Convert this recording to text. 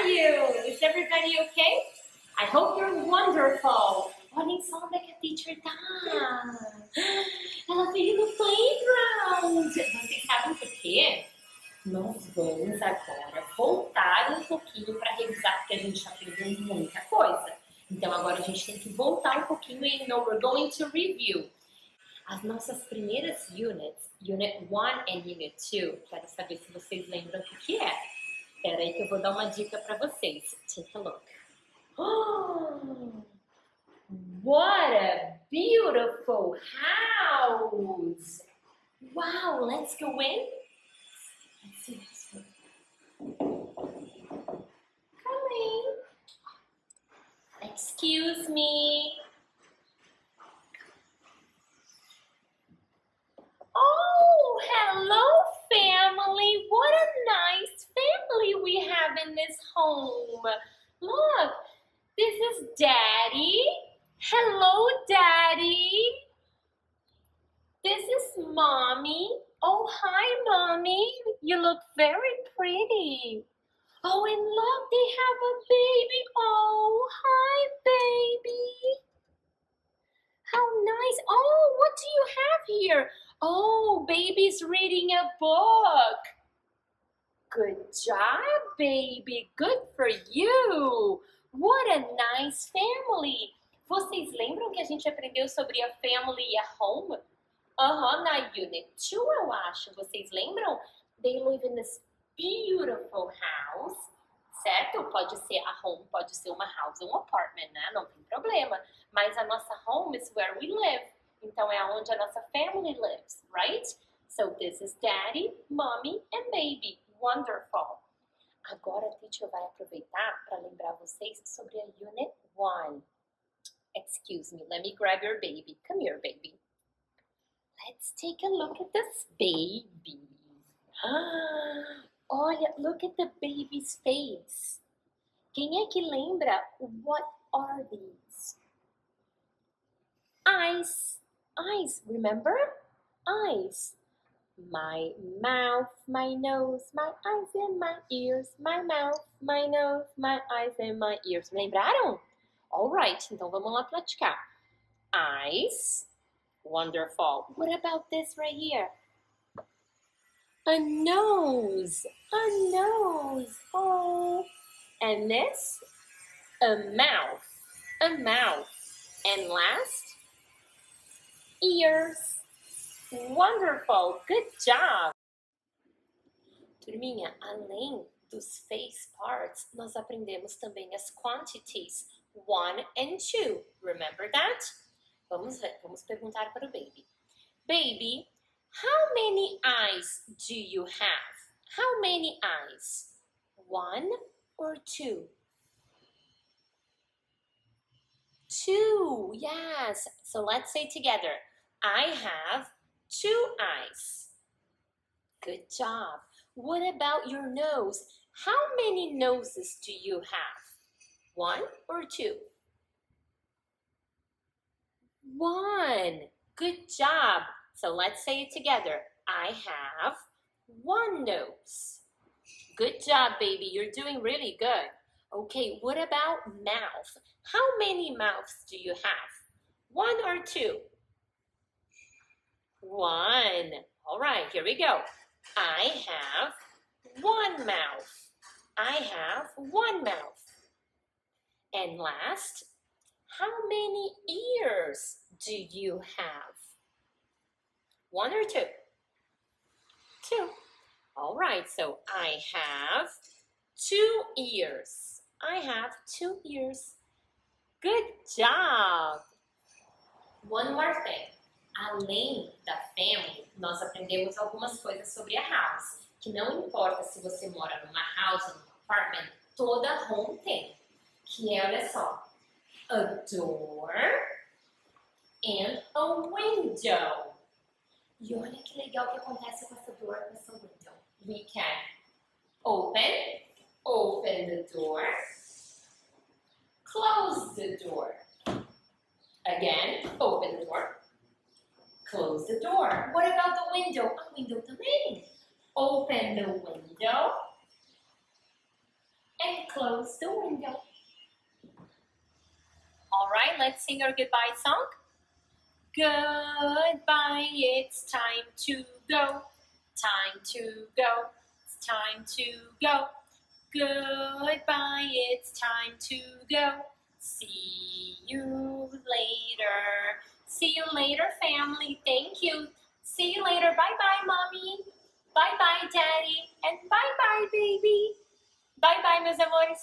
are you? Is everybody okay? I hope you're wonderful. Olhem só onde é que a teacher tá. Ela veio no playground. Vocês sabem por quê? Nós vamos agora voltar um pouquinho para revisar, porque a gente já aprendeu muita coisa. Então agora a gente tem que voltar um pouquinho e know we're going to review as nossas primeiras units, Unit 1 and Unit 2. Quero saber se vocês lembram o que é. Espera aí que eu vou dar uma dica para vocês. Take a look. Oh, what a beautiful house! Wow, let's go in. Let's see this one. Coming. Excuse me. Oh, hello, family. What a nice this home. Look, this is Daddy. Hello, Daddy. This is Mommy. Oh, hi, Mommy. You look very pretty. Oh, and look, they have a baby. Oh, hi, baby. How nice. Oh, what do you have here? Oh, baby's reading a book. Good job, baby. Good for you. What a nice family. Vocês lembram que a gente aprendeu sobre a family e a home? Aham, uh -huh, na Unit 2, eu acho. Vocês lembram? They live in this beautiful house, certo? Pode ser a home, pode ser uma house, um apartment, né? Não tem problema. Mas a nossa home is where we live. Então é onde a nossa family lives, right? So this is daddy, mommy and baby. Wonderful. Agora a teacher vai aproveitar para lembrar vocês sobre a Unit 1. Excuse me, let me grab your baby. Come here, baby. Let's take a look at this baby. Olha, look at the baby's face. Quem é que lembra? What are these? Eyes. Eyes, remember? Eyes. My mouth, my nose, my eyes and my ears, my mouth, my nose, my eyes and my ears. Lembraram? Alright, então vamos lá praticar. Eyes. Wonderful. What about this right here? A nose. A nose. Oh. And this? A mouth. A mouth. And last? Ears. Wonderful! Good job! Turminha, além dos face parts, nós aprendemos também as quantities 1 and 2. Remember that? Vamos ver, vamos perguntar para o baby. Baby, how many eyes do you have? How many eyes? One or two? Two, yes. So let's say together. I have two eyes. Good job. What about your nose? How many noses do you have? One or two? One. Good job. So let's say it together. I have one nose. Good job, baby. You're doing really good. Okay, what about mouth? How many mouths do you have? One or two? One. All right, here we go. I have one mouth. I have one mouth. And last, how many ears do you have? One or two? Two. All right, so I have two ears. I have two ears. Good job. One more thing. Além da family, nós aprendemos algumas coisas sobre a house, que não importa se você mora numa house ou num apartment, toda home tem, que é, olha só, a door and a window. E olha que legal que acontece com essa door, com essa window. We can open, open the door, close the door. Again, open the door, Close the door. What about the window? A window. Open the window and close the window. All right, let's sing our goodbye song. Goodbye, it's time to go. Time to go. It's time to go. Goodbye, it's time to go. See you later. See you later, family. Thank you. See you later. Bye bye, mommy. Bye bye, daddy. And bye bye, baby. Bye bye, meus amores.